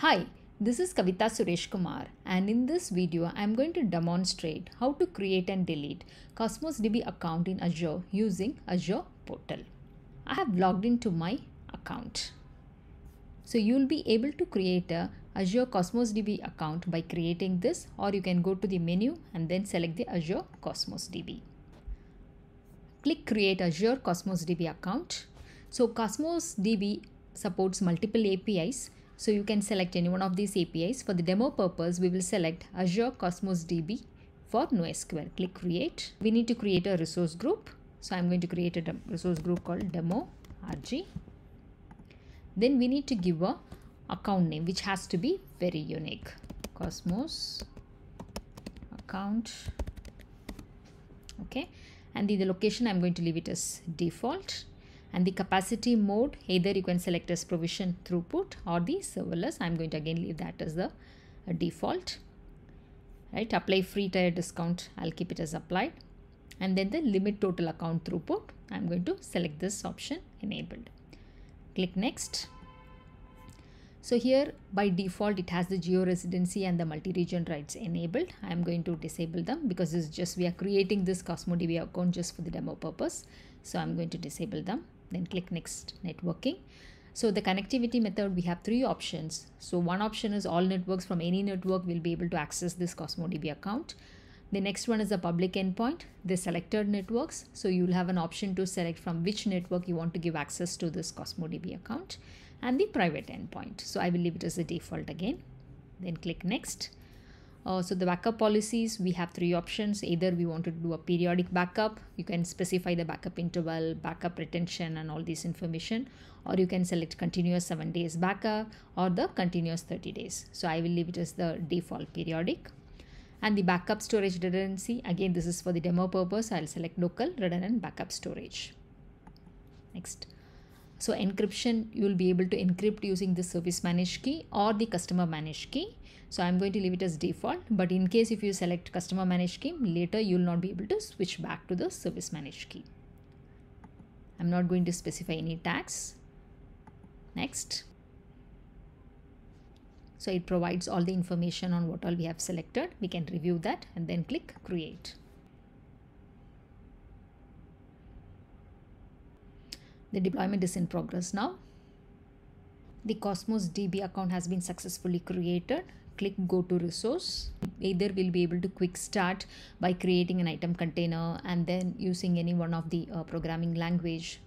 Hi, this is Kavitha Suresh Kumar and in this video I am going to demonstrate how to create and delete Cosmos DB account in Azure using Azure portal. I have logged into my account. So you will be able to create a Azure Cosmos DB account by creating this or you can go to the menu and then select the Azure Cosmos DB. Click create Azure Cosmos DB account. So Cosmos DB supports multiple APIs so you can select any one of these APIs. For the demo purpose, we will select Azure Cosmos DB for NoSQL. Click create. We need to create a resource group. So I'm going to create a resource group called demo RG. Then we need to give a account name which has to be very unique. Cosmos account. Okay. And the, the location I'm going to leave it as default and the capacity mode either you can select as provision throughput or the serverless. I'm going to again leave that as the uh, default. Right apply free tier discount. I'll keep it as applied. And then the limit total account throughput. I'm going to select this option enabled. Click next. So here by default it has the geo redundancy and the multi-region writes enabled. I am going to disable them because this is just we are creating this cosmodb account just for the demo purpose. So i'm going to disable them then click next networking. So the connectivity method we have three options. So one option is all networks from any network will be able to access this cosmodb account. The next one is the public endpoint the selected networks. So you'll have an option to select from which network you want to give access to this cosmodb account. And the private endpoint. So i will leave it as the default again. Then click next uh, so the backup policies, we have three options. Either we want to do a periodic backup, you can specify the backup interval, backup retention and all this information. Or you can select continuous 7 days backup or the continuous 30 days. So I will leave it as the default periodic. And the backup storage redundancy, again this is for the demo purpose, I'll select local redundant backup storage. Next. So encryption, you will be able to encrypt using the service managed key or the customer managed key. So I'm going to leave it as default, but in case if you select customer managed key, later you will not be able to switch back to the service managed key. I'm not going to specify any tags. Next. So it provides all the information on what all we have selected. We can review that and then click create. The deployment is in progress now. The Cosmos DB account has been successfully created. Click go to resource. Either we'll be able to quick start by creating an item container and then using any one of the uh, programming language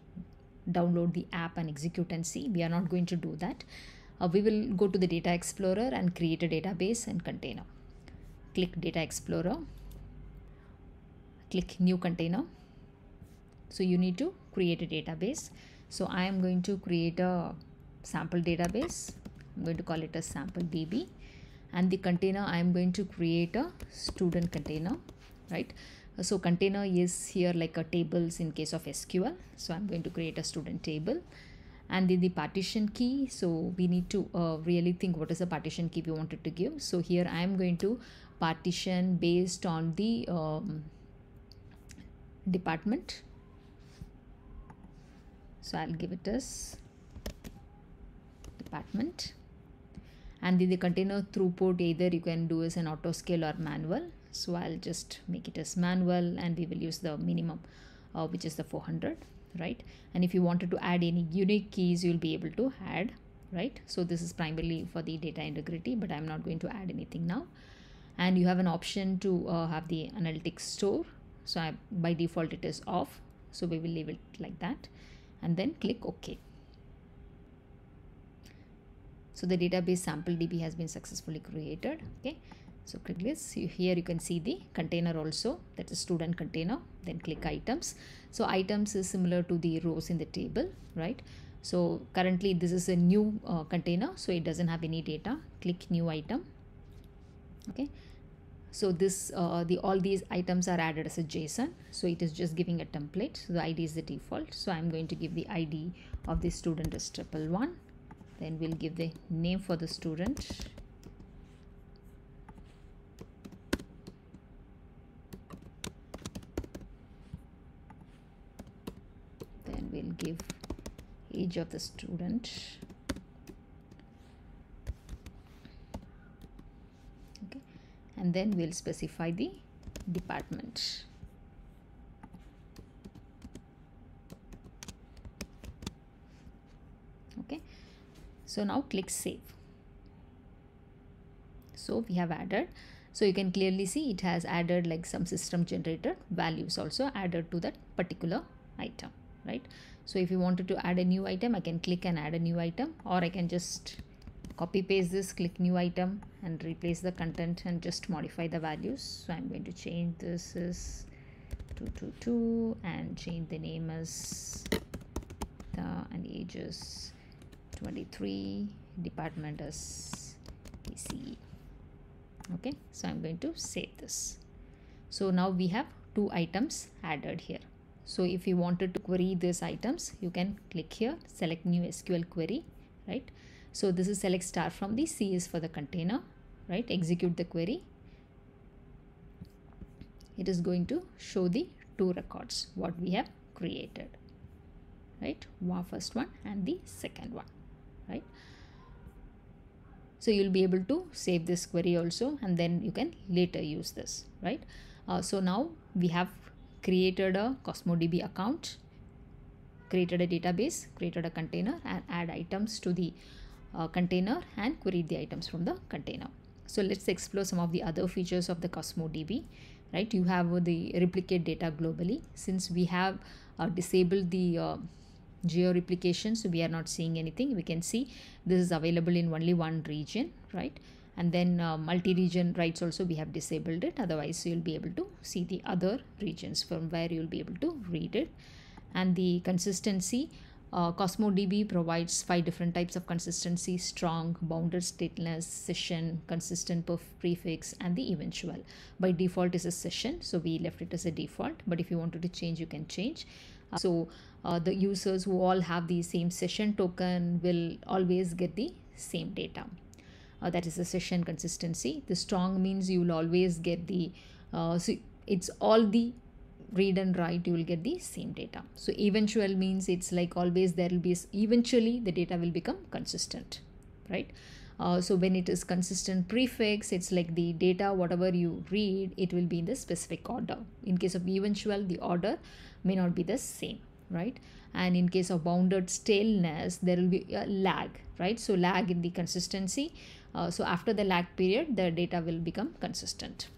download the app and execute and see. We are not going to do that. Uh, we will go to the data explorer and create a database and container. Click data explorer. Click new container so you need to create a database. So i am going to create a sample database. I'm going to call it a sample db and the container I am going to create a student container right? So container is here like a tables in case of SQL so I'm going to create a student table. And then the partition key. So we need to uh, really think what is the partition key we wanted to give. So here I am going to partition based on the um, department so I'll give it as department. And the, the container throughput either you can do as an auto scale or manual. So i'll just make it as manual and we will use the minimum uh, which is the 400 right? And if you wanted to add any unique keys you'll be able to add right? So this is primarily for the data integrity but i'm not going to add anything now. And you have an option to uh, have the analytics store. So I, by default it is off. So we will leave it like that and then click ok. So the database sample db has been successfully created. Okay. So click this. Here you can see the container also. That is a student container. Then click items. So items is similar to the rows in the table right? So currently this is a new uh, container. So it doesn't have any data. Click new item. Okay so this uh, the all these items are added as a json. So it is just giving a template. So the id is the default. So i'm going to give the id of the student as triple one. Then we'll give the name for the student. Then we'll give age of the student and then we'll specify the department. Okay. So now click save. So we have added. So you can clearly see it has added like some system generated values also added to that particular item right? So if you wanted to add a new item i can click and add a new item or i can just copy paste this click new item and replace the content and just modify the values. So i'm going to change this is 222 and change the name as the and ages 23 department as PCE okay so i'm going to save this. So now we have two items added here. So if you wanted to query these items you can click here select new sql query right so this is select star from the c is for the container right? Execute the query. It is going to show the two records what we have created right? One first one and the second one right? So you'll be able to save this query also and then you can later use this right? Uh, so now we have created a cosmodb account created a database created a container and add items to the uh, container and queried the items from the container. So let's explore some of the other features of the cosmodb right? You have the replicate data globally. Since we have uh, disabled the uh, geo replication so we are not seeing anything. We can see this is available in only one region right? And then uh, multi-region writes also we have disabled it. Otherwise you'll be able to see the other regions from where you'll be able to read it. And the consistency uh, CosmoDB provides five different types of consistency strong, bounded staleness, session, consistent prefix, and the eventual. By default is a session, so we left it as a default. But if you wanted to change, you can change. Uh, so uh, the users who all have the same session token will always get the same data. Uh, that is a session consistency. The strong means you will always get the, uh, so it's all the read and write you will get the same data. So eventual means it's like always there will be eventually the data will become consistent right? Uh, so when it is consistent prefix it's like the data whatever you read it will be in the specific order. In case of eventual the order may not be the same right? And in case of bounded staleness there will be a lag right? So lag in the consistency. Uh, so after the lag period the data will become consistent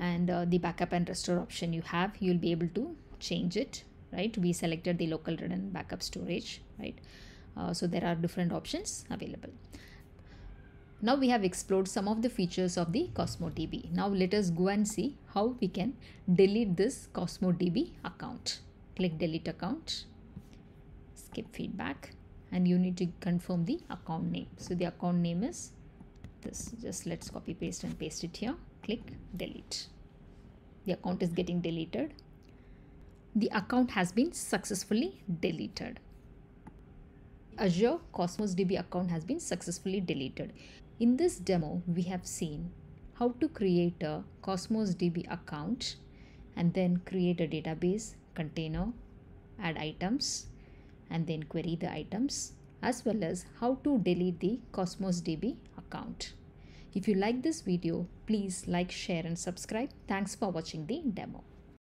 and uh, the backup and restore option you have you'll be able to change it right? We selected the local redundant backup storage right? Uh, so there are different options available. Now we have explored some of the features of the CosmoDB. Now let us go and see how we can delete this CosmoDB account. Click delete account skip feedback and you need to confirm the account name. So the account name is this. Just let's copy paste and paste it here click delete. The account is getting deleted. The account has been successfully deleted. Azure cosmos db account has been successfully deleted. In this demo we have seen how to create a cosmos db account and then create a database container, add items, and then query the items, as well as how to delete the Cosmos DB account. If you like this video, please like, share and subscribe. Thanks for watching the demo.